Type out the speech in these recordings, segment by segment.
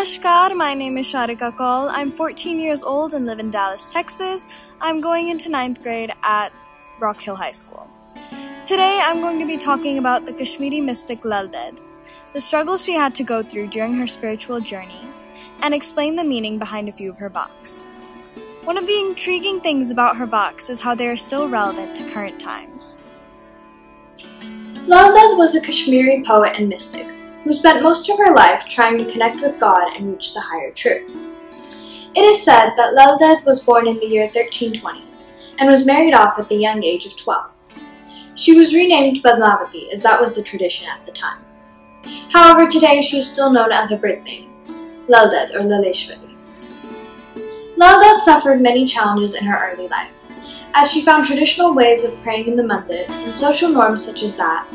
Namaskar, my name is Shaarika Kaul. I'm 14 years old and live in Dallas, Texas. I'm going into ninth grade at Rock Hill High School. Today I'm going to be talking about the Kashmiri mystic Lal Ded, the struggles she had to go through during her spiritual journey, and explain the meaning behind a few of her vaks. One of the intriguing things about her vaks is how they are still relevant to current times. Lal Ded was a Kashmiri poet and mystic who spent most of her life trying to connect with God and reach the higher truth. It is said that Lal Ded was born in the year 1320 and was married off at the young age of 12. She was renamed Padmavati as that was the tradition at the time. However, today she is still known as her birth name, Lal Ded or Laleshwari. Lal Ded suffered many challenges in her early life, as she found traditional ways of praying in the mandir and social norms such as that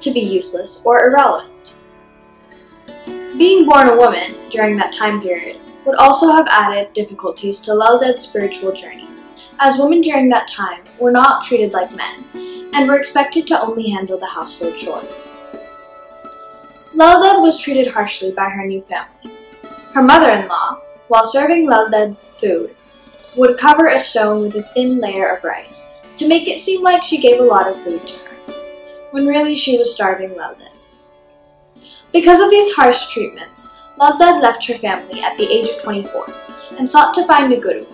to be useless or irrelevant. Being born a woman during that time period would also have added difficulties to Lal Ded's spiritual journey, as women during that time were not treated like men and were expected to only handle the household chores. Lal Ded was treated harshly by her new family. Her mother-in-law, while serving Lal Ded food, would cover a stone with a thin layer of rice to make it seem like she gave a lot of food to her, when really she was starving Lal Ded. Because of these harsh treatments, Lal left her family at the age of 24 and sought to find a guru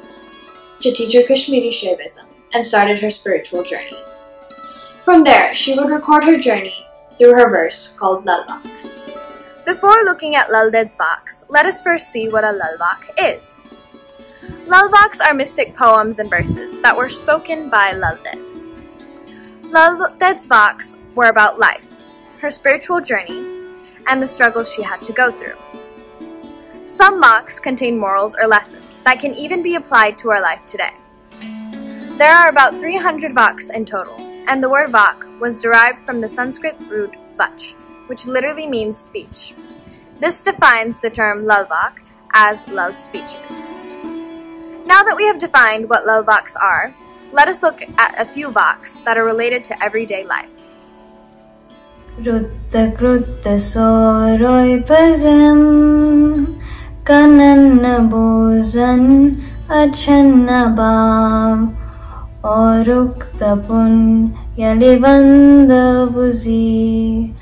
to teach her Kashmiri Shaivism and started her spiritual journey. From there, she would record her journey through her verse called Lalvaks. Before looking at Lal Ded's Vaks, let us first see what a Lalvak is. Lalvaks are mystic poems and verses that were spoken by Lal Ded. Lal Ded's Vaks were about life, her spiritual journey, and the struggles she had to go through. Some vaks contain morals or lessons that can even be applied to our life today. There are about 300 vaks in total, and the word vak was derived from the Sanskrit root vach, which literally means speech. This defines the term lalvak as love speeches. Now that we have defined what lalvaks are, let us look at a few vaks that are related to everyday life. Achannabam Oruktapun Yalivandavuzi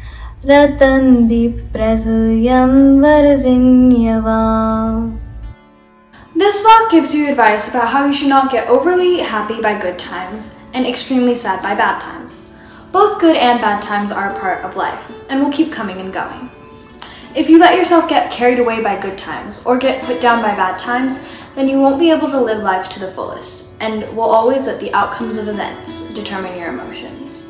Ratandip Prasuyam Varzinyavam This vak gives you advice about how you should not get overly happy by good times and extremely sad by bad times. Both good and bad times are a part of life and will keep coming and going. If you let yourself get carried away by good times or get put down by bad times, then you won't be able to live life to the fullest and will always let the outcomes of events determine your emotions.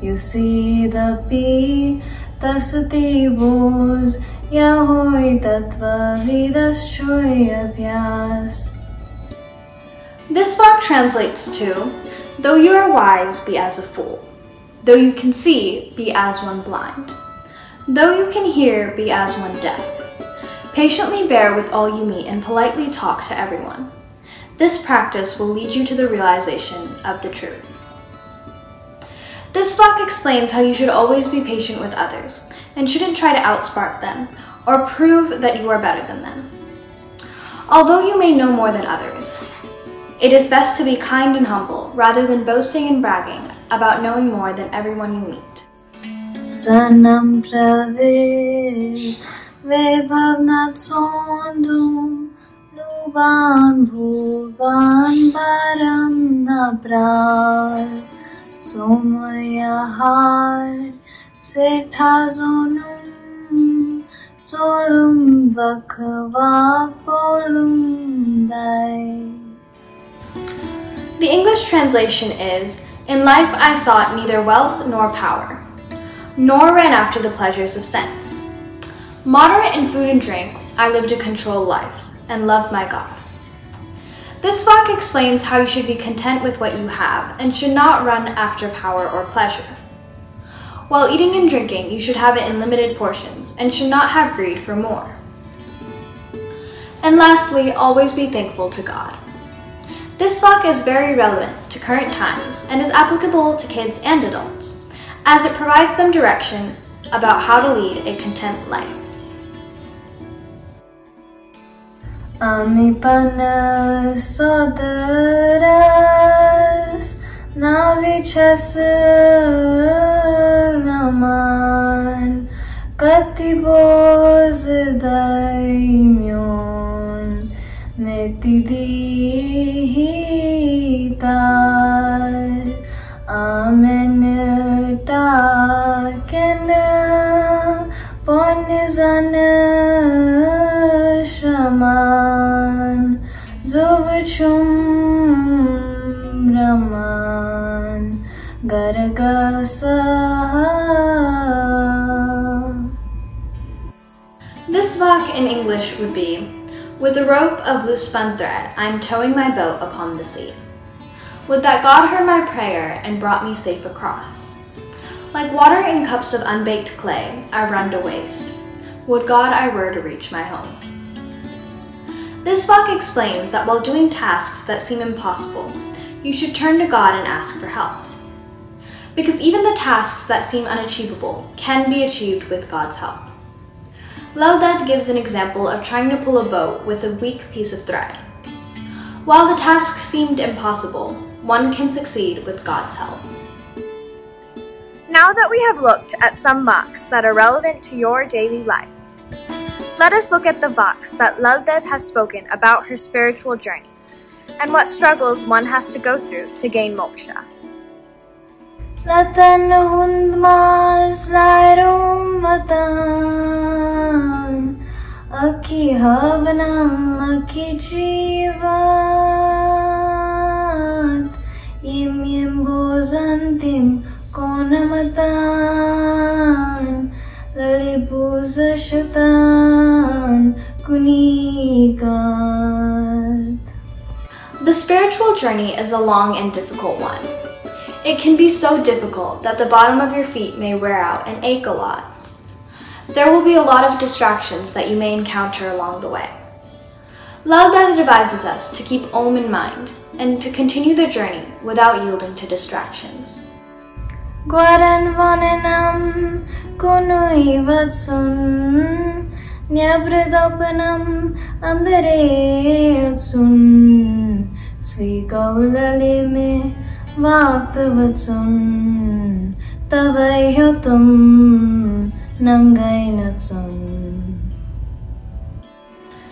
You see the P, the bows, this vak translates to, Though you are wise, be as a fool. Though you can see, be as one blind. Though you can hear, be as one deaf. Patiently bear with all you meet and politely talk to everyone. This practice will lead you to the realization of the truth. This vak explains how you should always be patient with others and shouldn't try to outsmart them or prove that you are better than them. Although you may know more than others, it is best to be kind and humble rather than boasting and bragging about knowing more than everyone you meet. Sanam Luban Bhuvan Param Nabrar Somayahar Vakava Polum The English translation is, In life I sought neither wealth nor power, nor ran after the pleasures of sense. Moderate in food and drink, I lived a controlled life, and loved my God. This vak explains how you should be content with what you have and should not run after power or pleasure. While eating and drinking, you should have it in limited portions and should not have greed for more. And lastly, always be thankful to God. This vok is very relevant to current times and is applicable to kids and adults, as it provides them direction about how to lead a content life. Amipan sodaras مان כתיבוז דמיון נתידי טל אמן תקן פונזן שמן זוב צום רמן גרגסה in English would be With a rope of loose spun thread, I am towing my boat upon the sea. Would that God heard my prayer and brought me safe across. Like water in cups of unbaked clay, I run to waste. Would God I were to reach my home. This vok explains that while doing tasks that seem impossible, you should turn to God and ask for help. Because even the tasks that seem unachievable can be achieved with God's help. Lal Ded gives an example of trying to pull a boat with a weak piece of thread. While the task seemed impossible, one can succeed with God's help. Now that we have looked at some voks that are relevant to your daily life, let us look at the voks that Lal Ded has spoken about her spiritual journey and what struggles one has to go through to gain moksha. Latan hundmas lairum matan The spiritual journey is a long and difficult one. It can be so difficult that the bottom of your feet may wear out and ache a lot. There will be a lot of distractions that you may encounter along the way. Lal Ded advises us to keep Om in mind and to continue the journey without yielding to distractions. Gwaran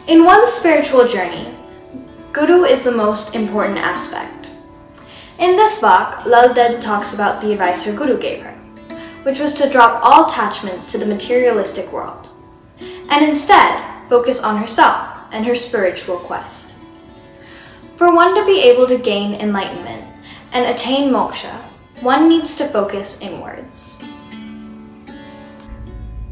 In one's spiritual journey, Guru is the most important aspect. In this vok, Lal Ded talks about the advice her Guru gave her, which was to drop all attachments to the materialistic world, and instead focus on herself and her spiritual quest. For one to be able to gain enlightenment and attain moksha, one needs to focus inwards.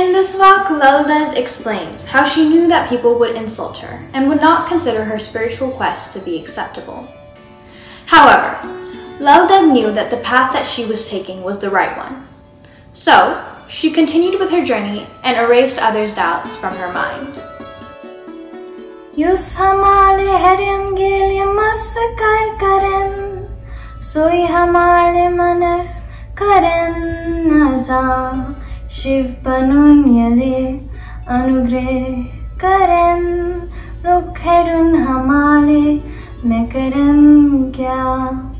In this Lal Ded explains how she knew that people would insult her and would not consider her spiritual quest to be acceptable. However, Ded knew that the path that she was taking was the right one. So, she continued with her journey and erased others' doubts from her mind. Yus masakar karen manas karen naza Shiv panunyale anugre karen Lokherun hamale mekaren kya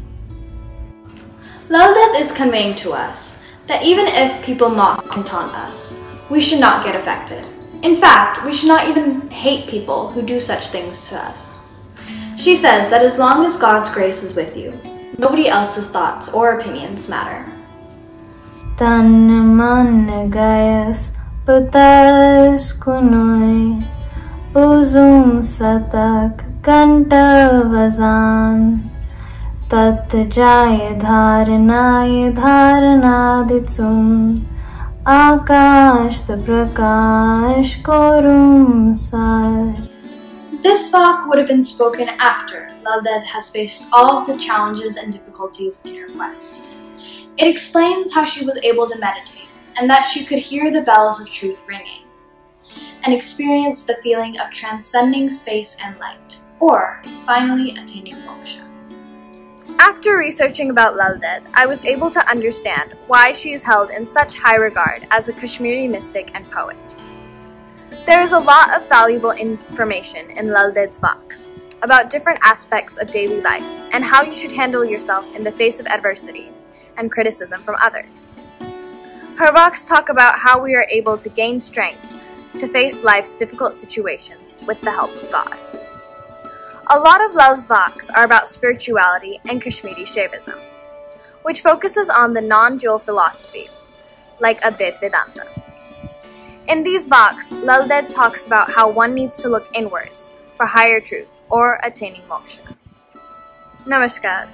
Lal Ded is conveying to us that even if people mock and taunt us, we should not get affected. In fact, we should not even hate people who do such things to us. She says that as long as God's grace is with you, nobody else's thoughts or opinions matter. Tan Uzum satak kanta vazan Tat dharanay dharanaditsum Akash prakash korum sar this talk would have been spoken after Lal Ded has faced all of the challenges and difficulties in her quest. It explains how she was able to meditate and that she could hear the bells of truth ringing and experience the feeling of transcending space and light, or finally attaining moksha. After researching about Lal Ded, I was able to understand why she is held in such high regard as a Kashmiri mystic and poet. There is a lot of valuable information in Lal Ded's Vaks about different aspects of daily life and how you should handle yourself in the face of adversity and criticism from others. Her Vaks talk about how we are able to gain strength to face life's difficult situations with the help of God. A lot of Lal's Vaks are about spirituality and Kashmiri Shaivism, which focuses on the non-dual philosophy, like Advaita Vedanta. In these Vaks, Lal Ded talks about how one needs to look inwards for higher truth or attaining moksha. Namaskar.